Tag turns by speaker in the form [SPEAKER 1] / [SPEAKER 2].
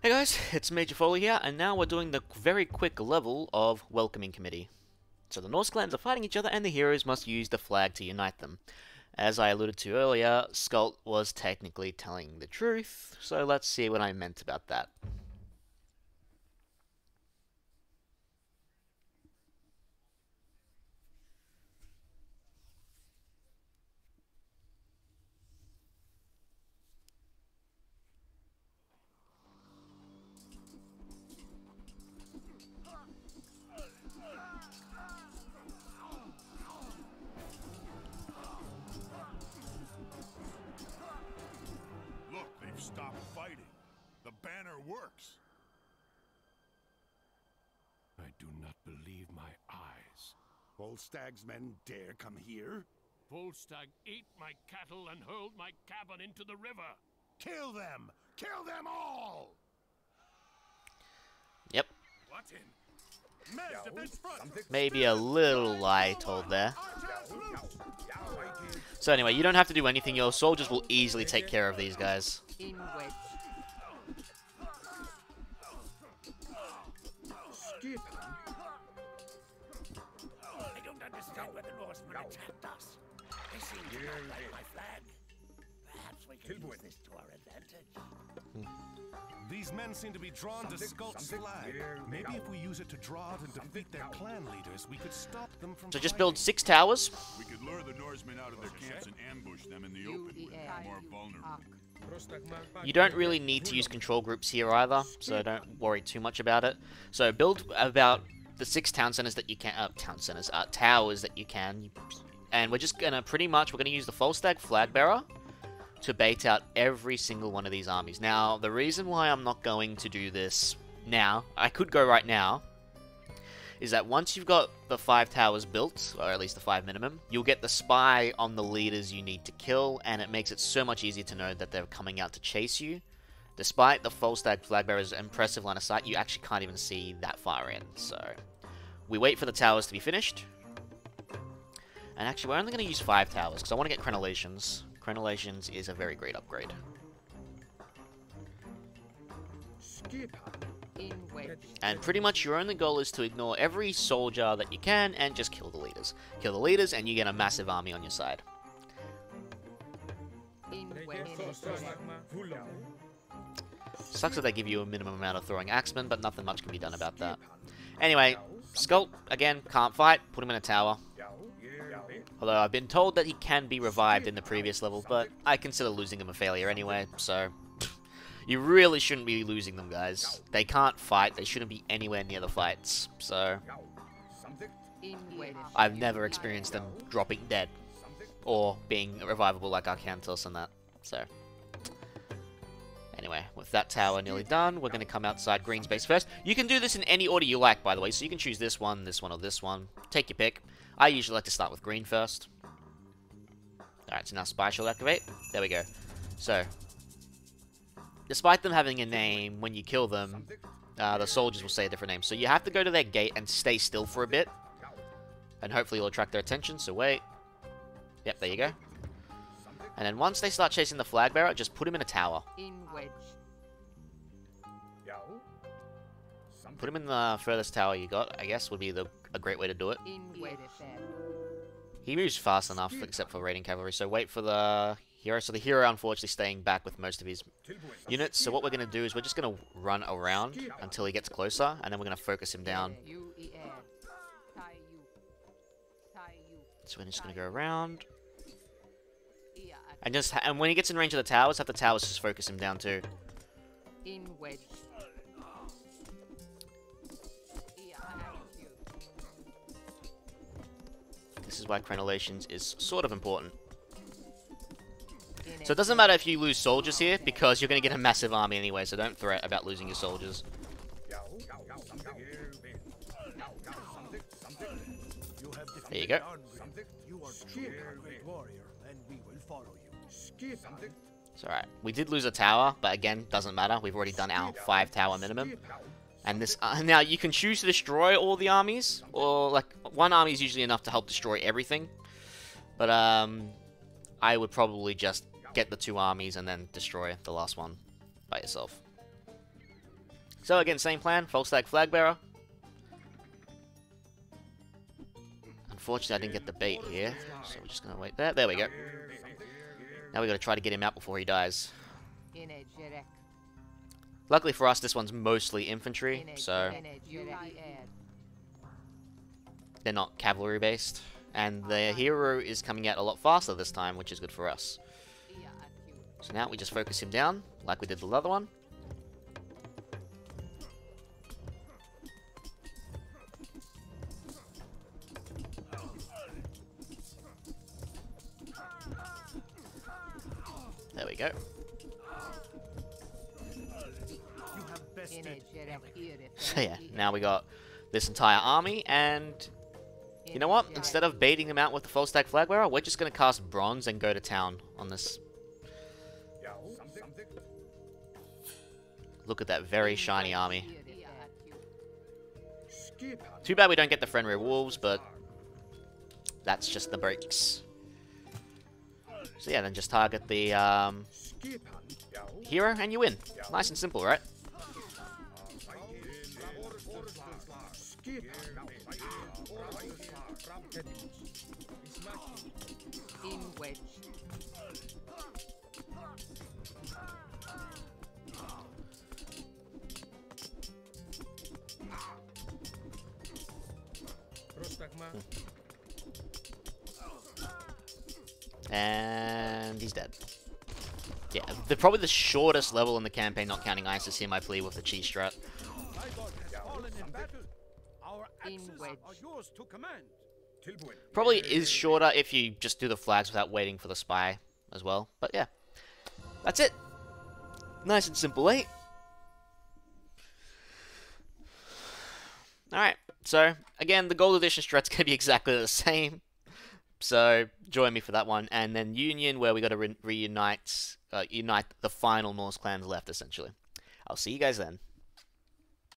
[SPEAKER 1] Hey guys, it's Major Foley here, and now we're doing the very quick level of Welcoming Committee. So the Norse clans are fighting each other, and the heroes must use the flag to unite them. As I alluded to earlier, Skult was technically telling the truth, so let's see what I meant about that.
[SPEAKER 2] The banner works.
[SPEAKER 3] I do not believe my eyes.
[SPEAKER 2] Folstag's men dare come here?
[SPEAKER 3] Folstag ate my cattle and hurled my cabin into the river.
[SPEAKER 2] Kill them! Kill them all!
[SPEAKER 1] Yep,
[SPEAKER 3] What in? Men's defense front!
[SPEAKER 1] maybe a little lie told there. So anyway, you don't have to do anything, your soldiers will easily take care of these guys.
[SPEAKER 3] Understand why the Norsemen attacked us. They seem to not like my flag. Perhaps we can use this to our advantage.
[SPEAKER 4] These men seem to be drawn to Skulk's flag. Maybe if we use it to draw out and defeat their clan leaders, we could stop them from
[SPEAKER 1] So just build six towers.
[SPEAKER 2] We could lure the Norsemen out of their camps and ambush them in the open where they're more vulnerable.
[SPEAKER 1] You don't really need to use control groups here either, so don't worry too much about it. So build about the six town centers that you can, uh, town centers, uh, towers that you can, and we're just gonna pretty much we're gonna use the Folstag flag bearer to bait out every single one of these armies. Now, the reason why I'm not going to do this now, I could go right now, is that once you've got the five towers built, or at least the five minimum, you'll get the spy on the leaders you need to kill, and it makes it so much easier to know that they're coming out to chase you. Despite the Folstag flag bearer's impressive line of sight, you actually can't even see that far in, so... We wait for the towers to be finished. And actually, we're only going to use five towers, because I want to get Crenellations. Crenellations is a very great upgrade. And pretty much your only goal is to ignore every soldier that you can and just kill the leaders. Kill the leaders and you get a massive army on your side. Sucks that they give you a minimum amount of throwing axemen, but nothing much can be done about that. Anyway, Skult, again, can't fight. Put him in a tower. Although I've been told that he can be revived in the previous level, but I consider losing him a failure anyway, so... You really shouldn't be losing them, guys. They can't fight. They shouldn't be anywhere near the fights. So, I've never experienced them dropping dead. Or being revivable like Arkantos and that. So. Anyway, with that tower nearly done, we're going to come outside Green's base first. You can do this in any order you like, by the way. So you can choose this one, this one, or this one. Take your pick. I usually like to start with Green first. Alright, so now Spy Shield activate. There we go. So, despite them having a name, when you kill them, uh, the soldiers will say a different name. So you have to go to their gate and stay still for a bit. And hopefully you'll attract their attention, so wait. Yep, there you go. And then once they start chasing the flag bearer, just put him in a tower.
[SPEAKER 5] In wedge.
[SPEAKER 1] Put him in the furthest tower you got, I guess, would be the a great way to do it.
[SPEAKER 5] In wedge.
[SPEAKER 1] He moves fast enough, except for raiding cavalry, so wait for the hero. So the hero, unfortunately, staying back with most of his units. So what we're going to do is we're just going to run around until he gets closer, and then we're going to focus him down.
[SPEAKER 5] You e air. Tai you. Tai you.
[SPEAKER 1] So we're just going to go around.
[SPEAKER 5] Ia at-
[SPEAKER 1] And just ha and when he gets in range of the towers, have the towers just focus him down too.
[SPEAKER 5] In wedge. Ia.
[SPEAKER 1] This is why crenellations is sort of important. So it doesn't matter if you lose soldiers here, because you're going to get a massive army anyway, so don't fret about losing your soldiers. There you go.
[SPEAKER 6] You are truly a great warrior, and we will follow you.
[SPEAKER 1] It's alright. We did lose a tower, but again, doesn't matter. We've already done our five tower minimum. And this uh, now you can choose to destroy all the armies, or like one army is usually enough to help destroy everything. But um, I would probably just get the two armies and then destroy the last one by yourself. So again, same plan, Folstag flag bearer. Unfortunately, I didn't get the bait here, so we're just gonna wait there. There we go. Now we gotta try to get him out before he dies.
[SPEAKER 5] In a jerek.
[SPEAKER 1] Luckily for us, this one's mostly infantry, so
[SPEAKER 5] in a jerek.
[SPEAKER 1] they're not cavalry based. And the hero is coming out a lot faster this time, which is good for us. So now we just focus him down, like we did the other one. Go. So yeah, now we got this entire army, and you know what? Instead of baiting them out with the Folstag flag bearer, we're just gonna cast bronze and go to town on this. Look at that very shiny army. Too bad we don't get the Fenrir Wolves, but that's just the breaks. So yeah, then just target the um, hero and you win. Nice and simple, right?
[SPEAKER 6] Skip
[SPEAKER 5] In wedge.
[SPEAKER 1] And he's dead. Yeah, the probably the shortest level in the campaign, not counting Isis hear, my plea with the cheese strat.
[SPEAKER 6] fallen in battle. Our
[SPEAKER 5] In
[SPEAKER 6] axes
[SPEAKER 5] wedge.
[SPEAKER 6] are yours to command. Tilbury.
[SPEAKER 1] Probably is shorter if you just do the flags without waiting for the spy as well. But yeah, that's it. Nice and simple, eh? Alright, so again, the Gold Edition strat's going to be exactly the same. So join me for that one. And then Union, where we got to re reunite, uh, unite the final Norse clans left, essentially. I'll see you guys then.